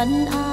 真爱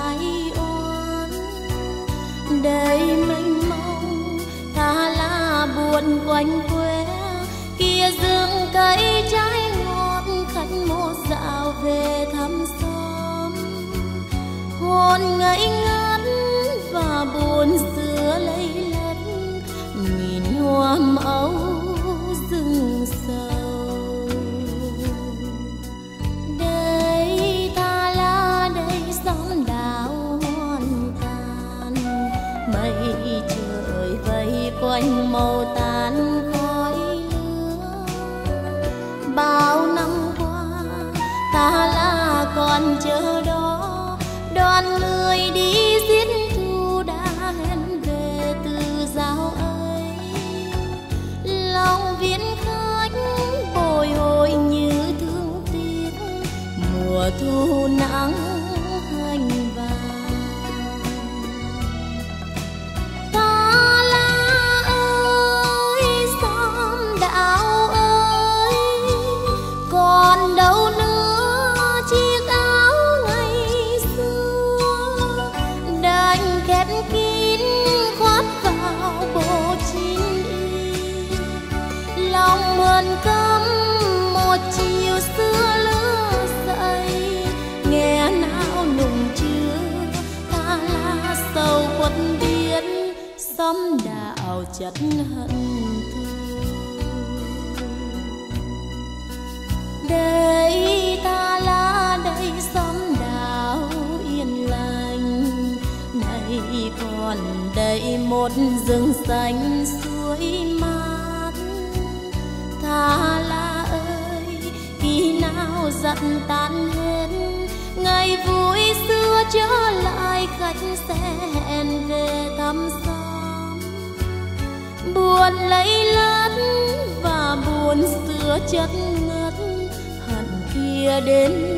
chất hận thù để ta là đây xóm đảo yên lành, này còn đây một rừng xanh suối mát. Ta lá ơi, khi nào giận tan còn lấy lát và buồn xưa chất ngất hẳn kia đến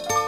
you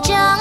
우정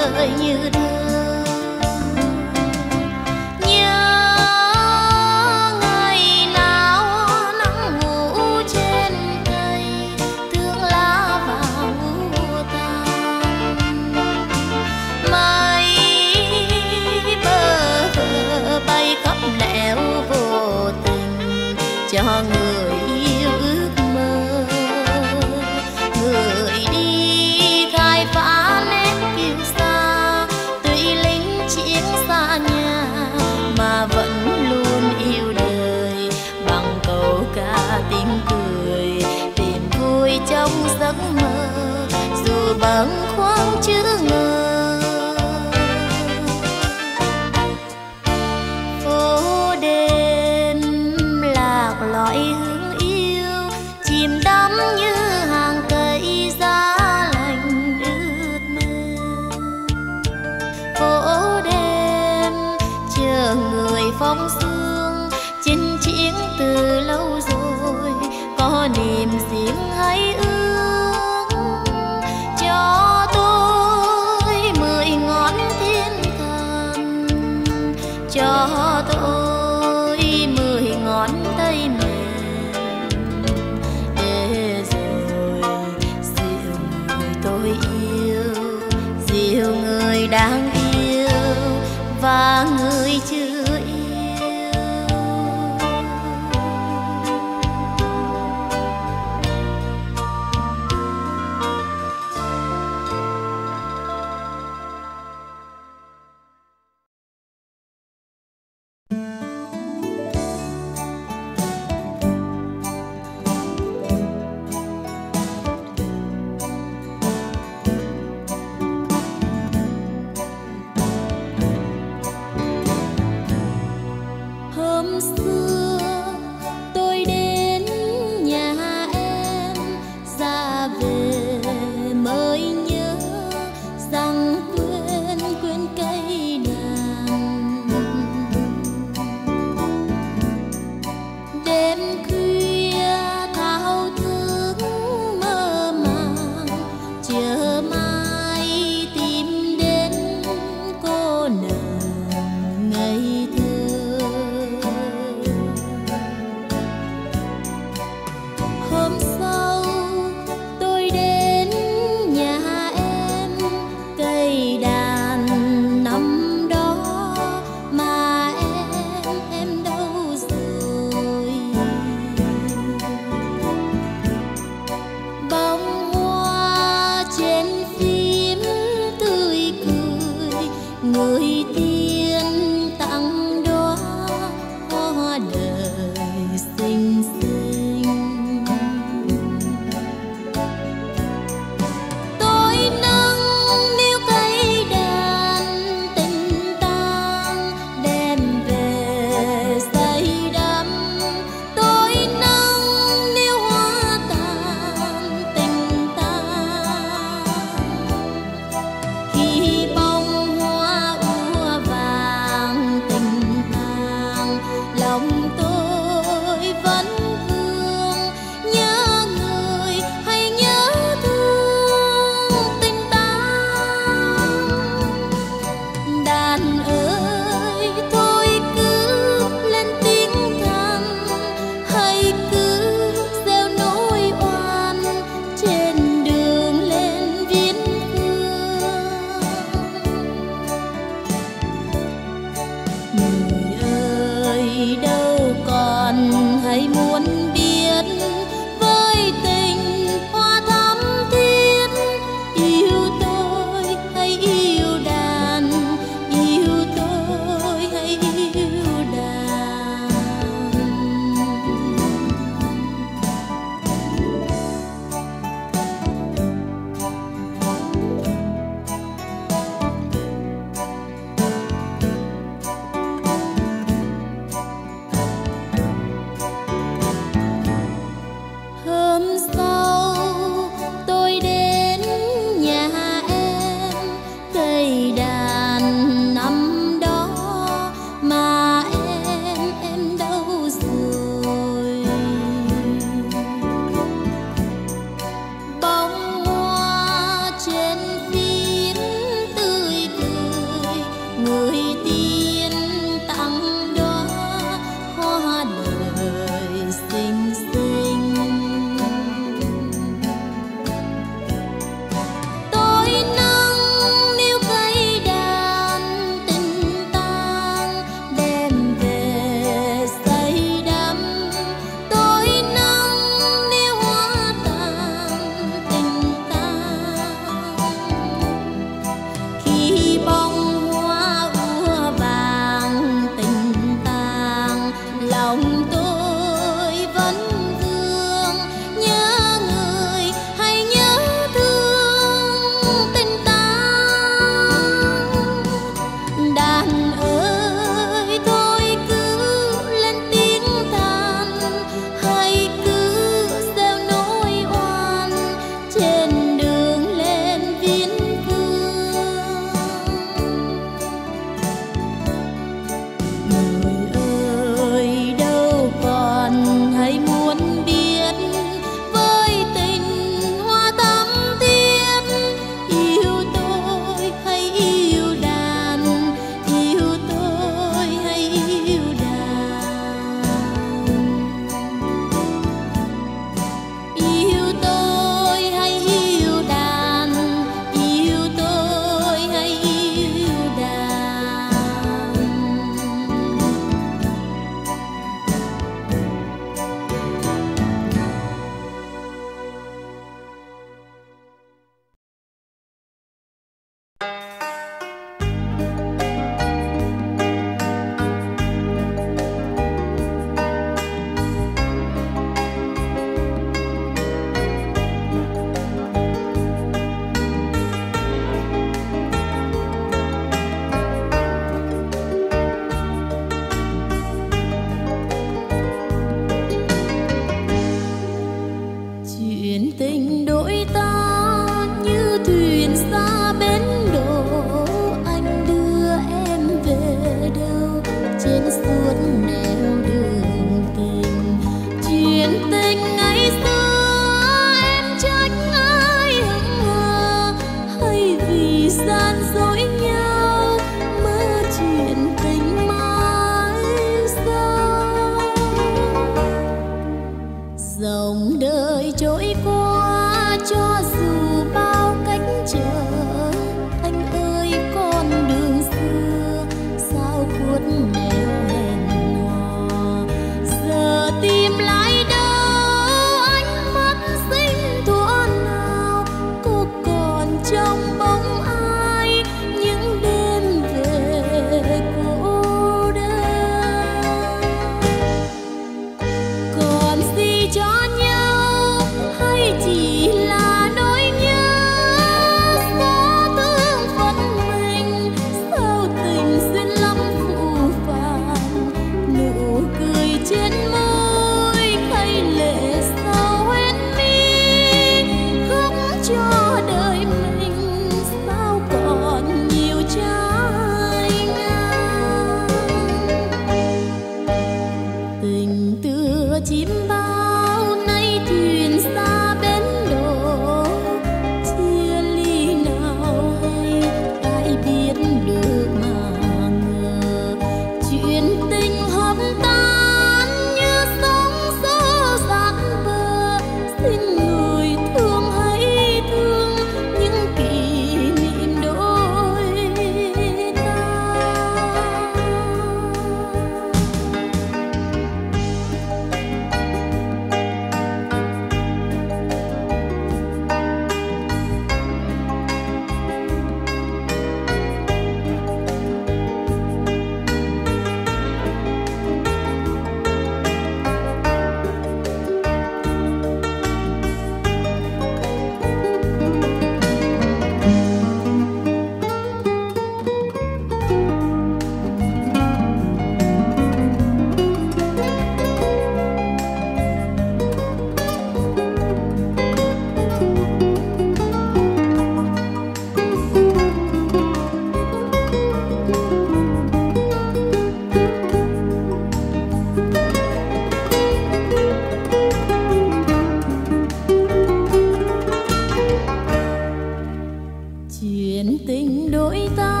tình đôi ta.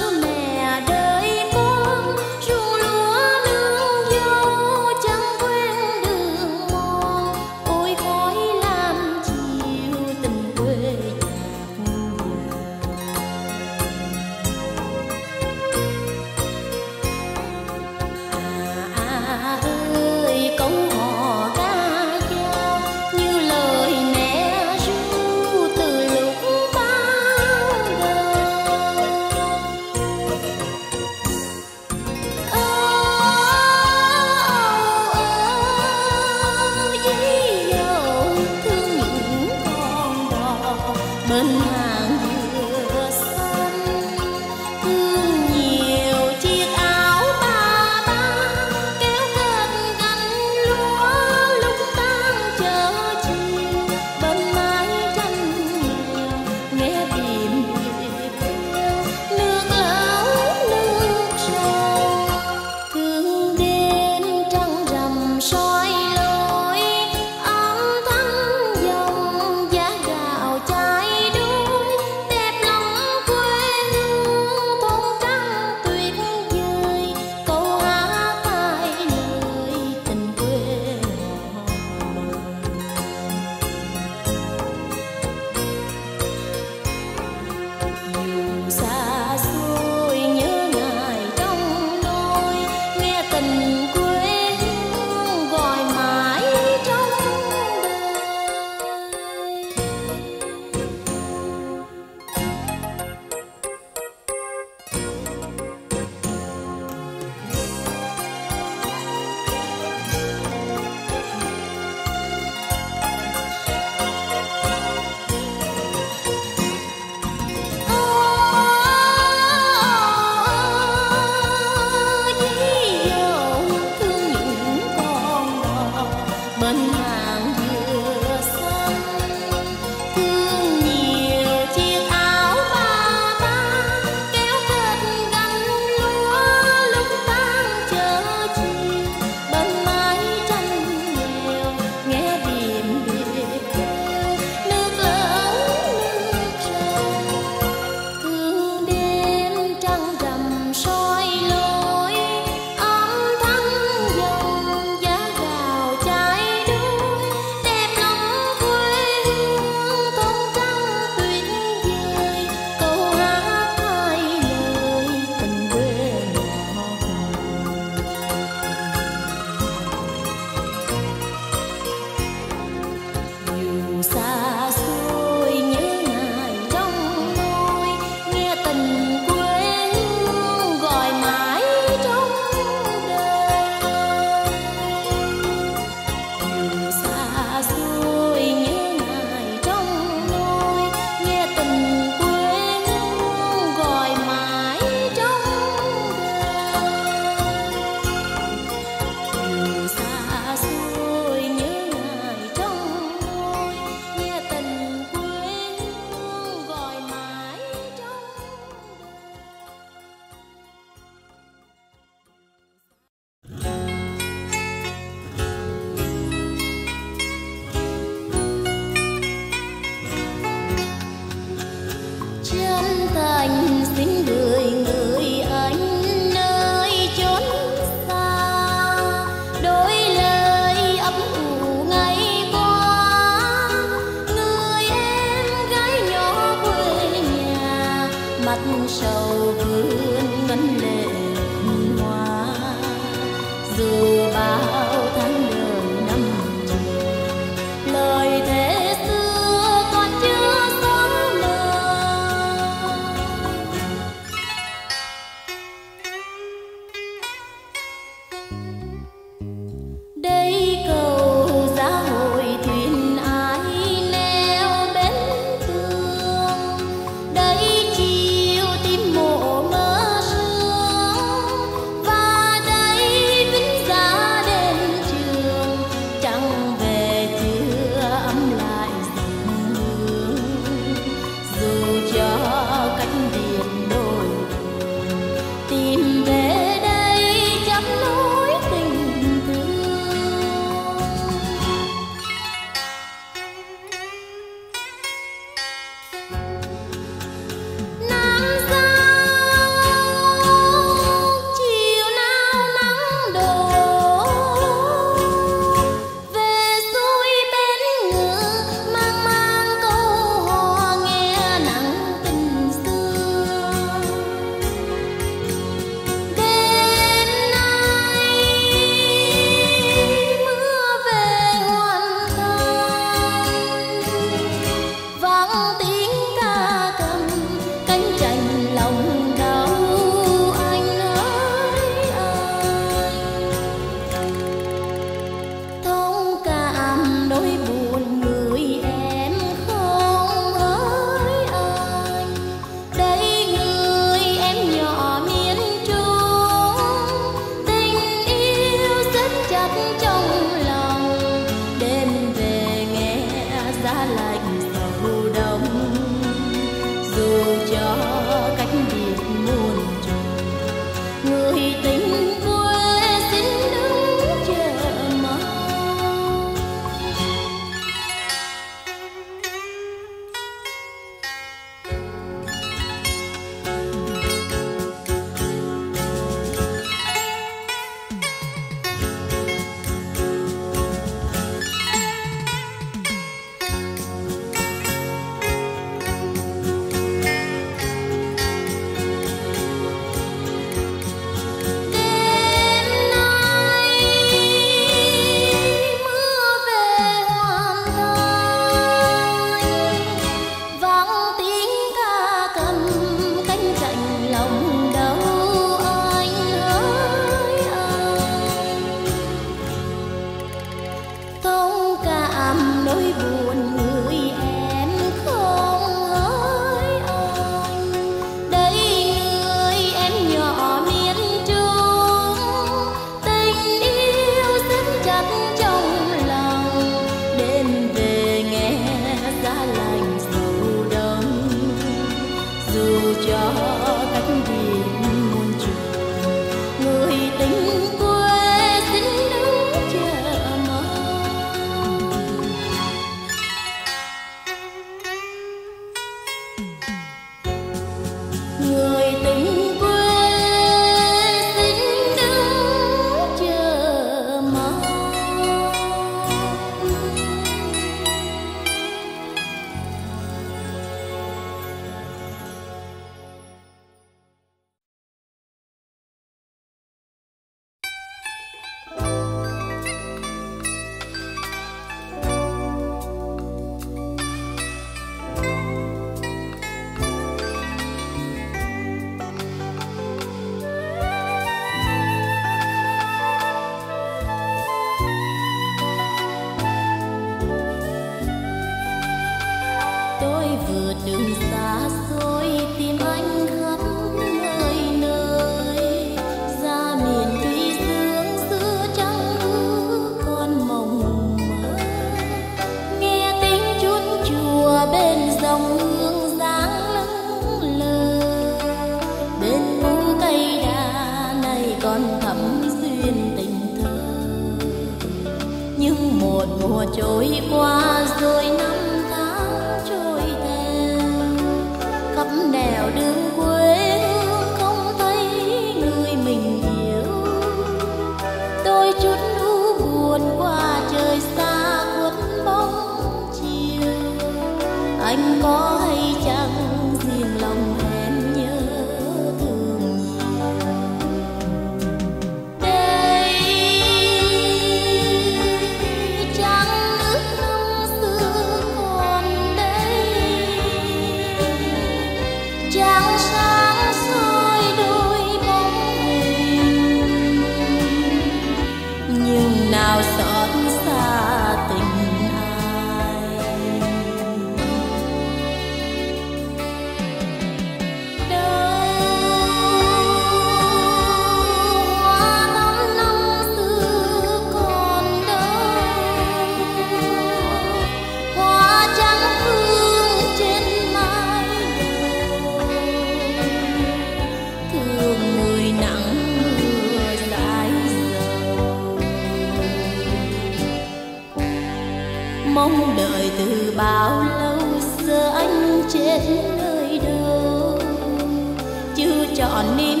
你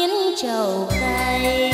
dăm miến trầu cay.